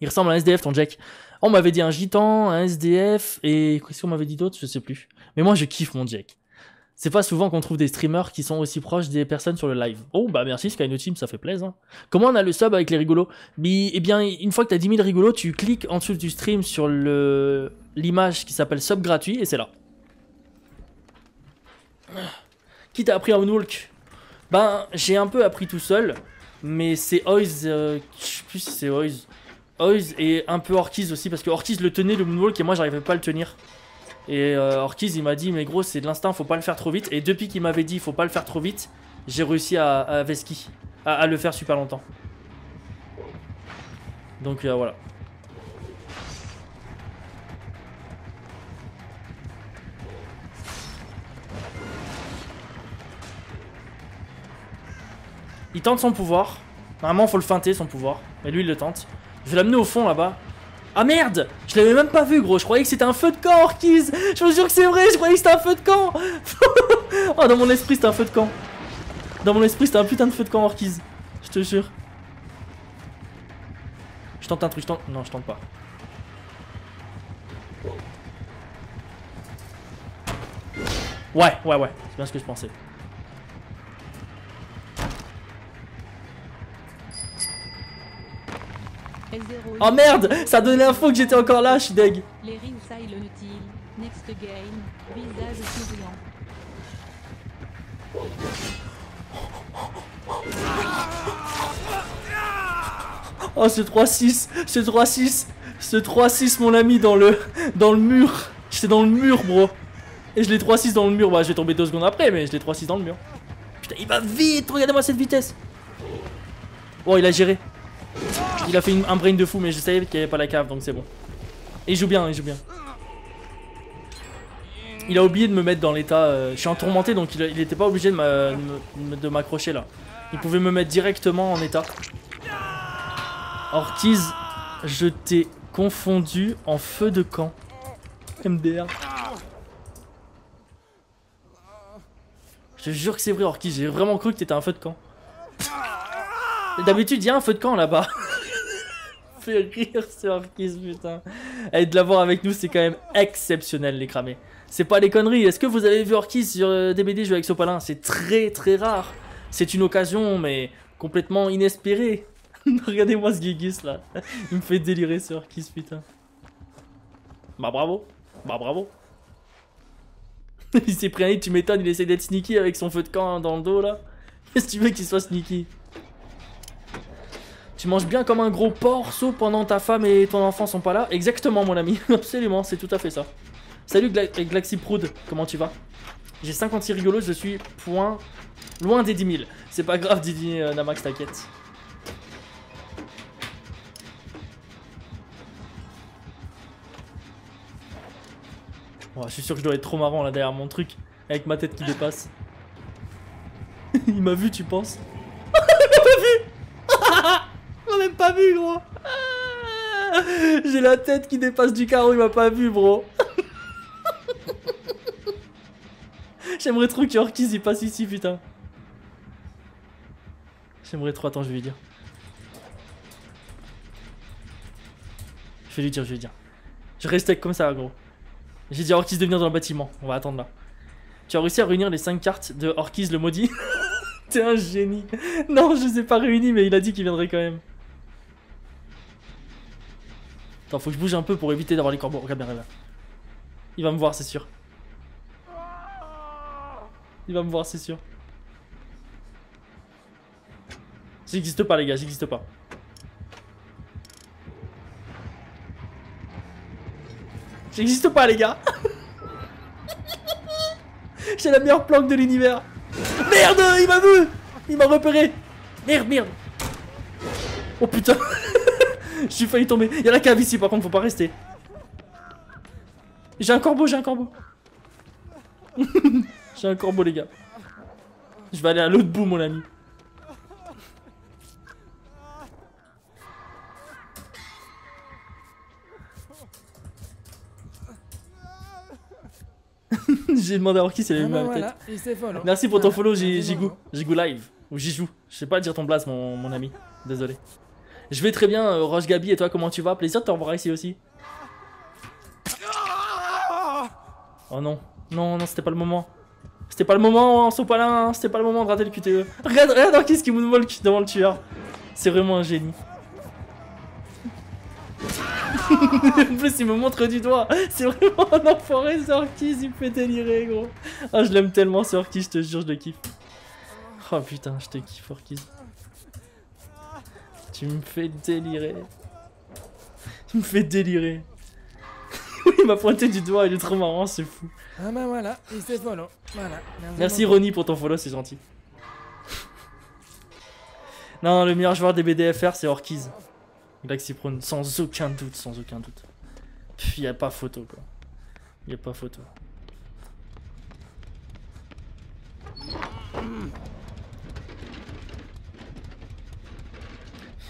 Il ressemble à un SDF ton Jack. On m'avait dit un gitan, un SDF, et qu'est-ce qu'on m'avait dit d'autre? Je sais plus. Mais moi je kiffe mon Jack. C'est pas souvent qu'on trouve des streamers qui sont aussi proches des personnes sur le live. Oh bah merci Skyno Team, ça fait plaisir. Comment on a le sub avec les rigolos? Eh bien, une fois que t'as 10 000 rigolos, tu cliques en dessous du stream sur l'image qui s'appelle sub gratuit et c'est là. Qui t'a appris à moonwalk Ben, j'ai un peu appris tout seul, mais c'est Oiz, euh, je sais plus si c'est Oiz. Oiz et un peu Ortiz aussi, parce que Ortiz le tenait le moonwalk et moi j'arrivais pas à le tenir. Et euh, Ortiz il m'a dit mais gros c'est de l'instinct, faut pas le faire trop vite. Et depuis qu'il m'avait dit faut pas le faire trop vite, j'ai réussi à, à Veski, à, le faire super longtemps. Donc euh, voilà. Il tente son pouvoir. Normalement, faut le feinter son pouvoir. Mais lui, il le tente. Je vais l'amener au fond là-bas. Ah merde! Je l'avais même pas vu gros, je croyais que c'était un feu de camp Orkiz. Je me jure que c'est vrai, je croyais que c'était un feu de camp. Oh dans mon esprit c'était un feu de camp. Dans mon esprit c'était un putain de feu de camp Orkiz. Je te jure. Je tente un truc, je tente... Non je tente pas. Ouais, ouais, ouais, c'est bien ce que je pensais Oh merde Ça a donné l'info que j'étais encore là, je suis deg. Oh ce 3-6 Ce 3-6 Ce 3-6 mon ami dans le dans le mur. J'étais dans le mur bro. Et je l'ai 3-6 dans le mur. Bah je vais tomber 2 secondes après mais je l'ai 3-6 dans le mur. Putain il va vite Regardez-moi cette vitesse. Oh il a géré il a fait un brain de fou, mais je savais qu'il n'y avait pas la cave, donc c'est bon. Il joue bien, il joue bien. Il a oublié de me mettre dans l'état. Euh, je suis en tourmenté, donc il n'était pas obligé de m'accrocher là. Il pouvait me mettre directement en état. Ortiz, je t'ai confondu en feu de camp. MDR. Je jure que c'est vrai, Ortiz. J'ai vraiment cru que t'étais un feu de camp. D'habitude, il y a un feu de camp là-bas. fait rire ce Orkis, putain. Et de l'avoir avec nous, c'est quand même exceptionnel, les cramés. C'est pas des conneries. Est-ce que vous avez vu Orkis sur euh, DBD jouer avec Sopalin? C'est très très rare. C'est une occasion, mais complètement inespérée. Regardez-moi ce Gigis là. Il me fait délirer ce Orkis, putain. Bah bravo. Bah bravo. il s'est pris un hit, tu m'étonnes, il essaie d'être sneaky avec son feu de camp dans le dos là. Qu'est-ce que tu veux qu'il soit sneaky? Tu manges bien comme un gros porc, sauf pendant ta femme et ton enfant sont pas là Exactement mon ami, absolument, c'est tout à fait ça. Salut Gla Glaxiproud, comment tu vas? J'ai 56 rigolos, je suis point loin des 10 000. C'est pas grave Didier euh, Namax, t'inquiète. je suis sûr que je dois être trop marrant là derrière mon truc, avec ma tête qui dépasse. Il m'a vu, tu penses même gros. J'ai la tête qui dépasse du carreau, il m'a pas vu, bro. J'aimerais trop que Orkiz il passe ici, putain. J'aimerais trop, attends, je vais lui dire. Je vais lui dire, je vais lui dire. Je reste comme ça, gros. J'ai dit à Orkiz de venir dans le bâtiment. On va attendre là. Tu as réussi à réunir les 5 cartes de Orkiz le maudit T'es un génie. Non, je les ai pas réunis, mais il a dit qu'il viendrait quand même. Attends, faut que je bouge un peu pour éviter d'avoir les corbeaux. Regarde bien, regarde Il va me voir, c'est sûr. Il va me voir, c'est sûr. J'existe pas, les gars, j'existe pas. J'existe pas, les gars. J'ai la meilleure planque de l'univers. Merde, il m'a vu. Il m'a repéré. Merde, merde. Oh putain. J'ai failli tomber. Il y a la cave ici, par contre, faut pas rester. J'ai un corbeau, j'ai un corbeau. j'ai un corbeau, les gars. Je vais aller à l'autre bout, mon ami. j'ai demandé à Orki si elle avait ah ma tête. Hein. Merci pour ton follow, Jigou. Jigou live. Ou Jijou. Je sais pas dire ton blast, mon, mon ami. Désolé. Je vais très bien, euh, Roche Gabi, et toi, comment tu vas? Plaisir de te revoir ici aussi. Oh non, non, non, c'était pas le moment. C'était pas le moment, Sopalin, c'était pas le moment de rater le QTE. Regarde, regarde qu'est-ce qui me devant le tueur. C'est vraiment un génie. en plus, il me montre du doigt. C'est vraiment un enfoiré, ce Orkiz. Il me fait délirer, gros. Ah, je l'aime tellement, ce Orkiz, je te jure, je le kiffe. Oh putain, je te kiffe, Orkiz. Tu me fais délirer. Tu me fais délirer. il m'a pointé du doigt, il est trop marrant, c'est fou. Ah bah voilà, il s'est follow. Voilà. Merci Ronnie pour ton follow, c'est gentil. non, le meilleur joueur des BDFR, c'est Orkiz. Prone, sans aucun doute, sans aucun doute. Il y a pas photo, quoi. Il a pas photo.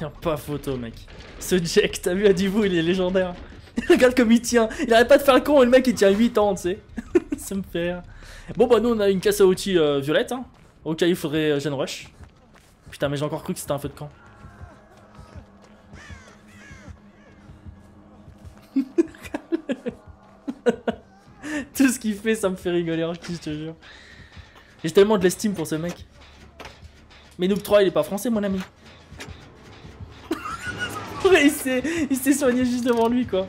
Y a pas photo, mec. Ce Jack, t'as vu à Divu, il est légendaire. Regarde comme il tient. Il arrête pas de faire le con et le mec il tient 8 ans, tu sais. Ça me fait rire. Bon, bah, nous on a une casse à outils euh, violette. Hein. Au cas il faudrait euh, Gen Rush. Putain, mais j'ai encore cru que c'était un feu de camp. Tout ce qu'il fait, ça me fait rigoler, je te jure. J'ai tellement de l'estime pour ce mec. Mais Noob 3, il est pas français, mon ami. il s'est soigné juste devant lui, quoi.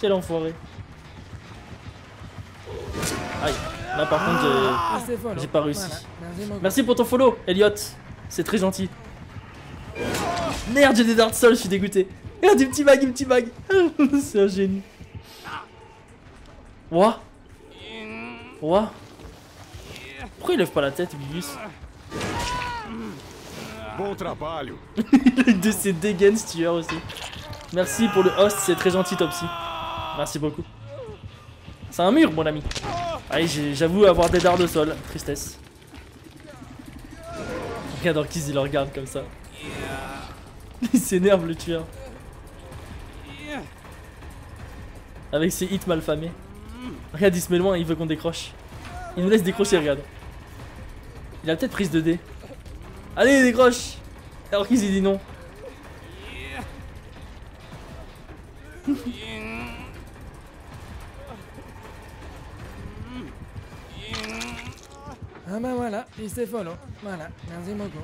Quel enfoiré. Aïe. Là, par contre, j'ai pas réussi. Merci pour ton follow, Elliot. C'est très gentil. Merde, j'ai des darts sol, je suis dégoûté. Regarde, du petit bag, du petit bag. C'est un génie. Ouah Ouah Pourquoi il lève pas la tête, Bibus Bon travail de ses dégaines, tueur aussi. Merci pour le host, c'est très gentil, Topsy. Merci beaucoup. C'est un mur, mon ami. Allez, j'avoue avoir des dards de sol. Tristesse. Regarde Orkiz, il le regarde comme ça. Il s'énerve, le tueur. Avec ses hits malfamés. Regarde, il se met loin, il veut qu'on décroche. Il nous laisse décrocher, regarde. Il a peut-être prise de dés. Allez, décroche Alors qu'il dit non. ah bah voilà, il s'est follow. Voilà, merci beaucoup.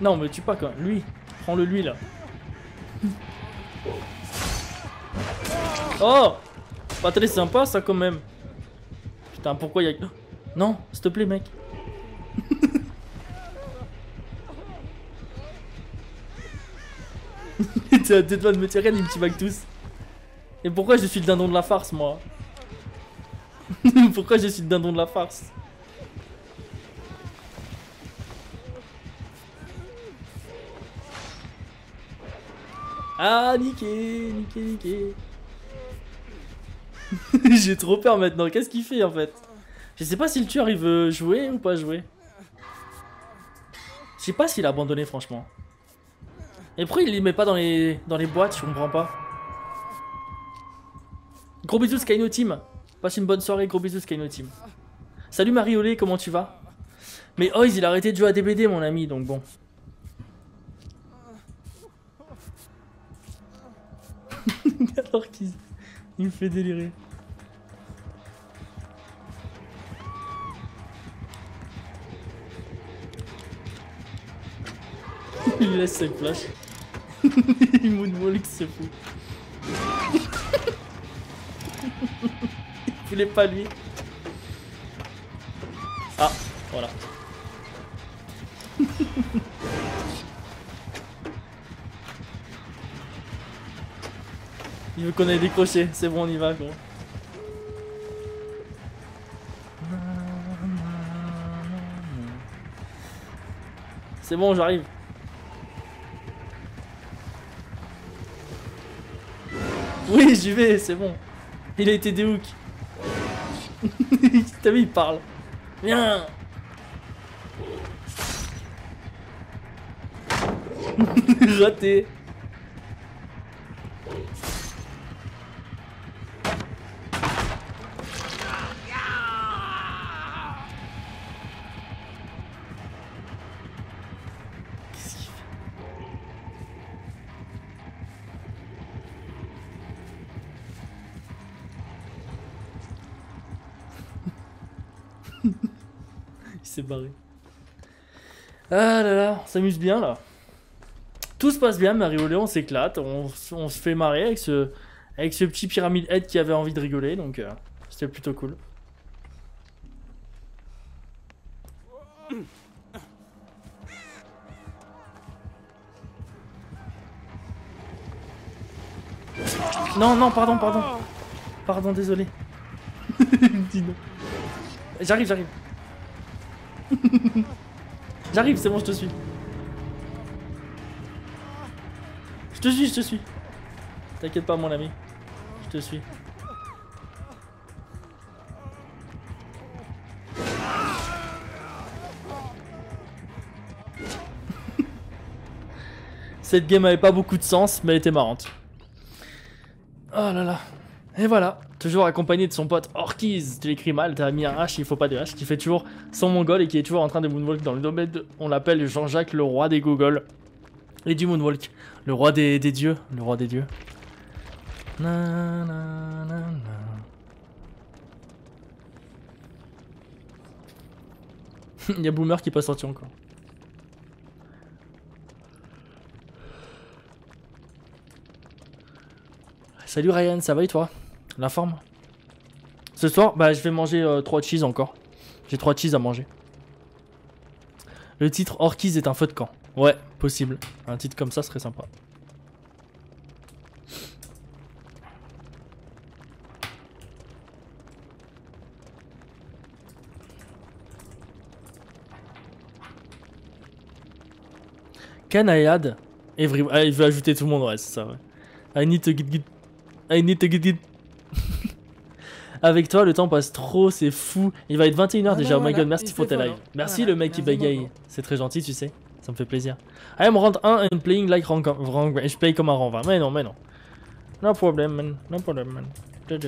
non, mais tue pas quoi. Lui, prends-le lui là. Oh Pas très sympa ça quand même. Putain, pourquoi il y a... Non, s'il te plaît mec. T'es à deux de me tirer, les petits bacs tous. Et pourquoi je suis le dindon de la farce, moi Pourquoi je suis le dindon de la farce Ah, niqué, niqué, niqué. J'ai trop peur maintenant. Qu'est-ce qu'il fait en fait? Je sais pas si le tueur il veut jouer ou pas jouer. Je sais pas s'il a abandonné franchement. Et pourquoi il les met pas dans les, dans les boîtes? Je comprends pas. Gros bisous Skyno Team. Passe une bonne soirée, gros bisous Skyno Team. Salut Mariolé, comment tu vas? Mais Oiz il a arrêté de jouer à DBD mon ami, donc bon. Alors qu'il il me fait délirer. Il laisse ses flashs. il moonwalk, c'est fou. il voulait pas lui. Ah, voilà. Il veut qu'on aille décrocher, c'est bon on y va gros. C'est bon j'arrive. J'y vais, c'est bon. Il a été déhook. T'as vu il parle. Viens Raté s'est barré. Ah là là, on s'amuse bien là. Tout se passe bien, Mario Léon, on s'éclate, on, se fait marrer avec ce, petit pyramide head qui avait envie de rigoler, donc euh, c'était plutôt cool. Non, non, pardon, pardon. Pardon, désolé. J'arrive, j'arrive. j'arrive, c'est bon, je te suis. Je te suis, je te suis. T'inquiète pas, mon ami. Je te suis. Cette game avait pas beaucoup de sens, mais elle était marrante. Oh là là. Et voilà, toujours accompagné de son pote Tu l'écris mal, t'as mis un H, il faut pas de H, qui fait toujours son mongol et qui est toujours en train de moonwalk dans le domaine de... On l'appelle Jean-Jacques le roi des Google. Et du moonwalk. Le roi des, dieux. Le roi des dieux. Il y a Boomer qui est pas sorti encore. Salut Ryan, ça va et toi? La forme? Ce soir, bah je vais manger 3 cheese encore. J'ai 3 cheese à manger. Le titre Orkiz est un feu de camp. Ouais, possible. Un titre comme ça serait sympa. Can I add? Every... Ah, il veut ajouter tout le monde, ouais, c'est ça. I need to get... get- I need to get... get- Avec toi, le temps passe trop, c'est fou. Il va être 21h Ah déjà. ben Oh my god, merci pour tes lives. follow. Merci Voilà, le mec qui bégaye. C'est très gentil, tu sais. Ça me fait plaisir. I am round 1 and playing like rank, rank- Je paye comme un rang 20. Mais non, mais non. No problem, man. No problem, man. Play.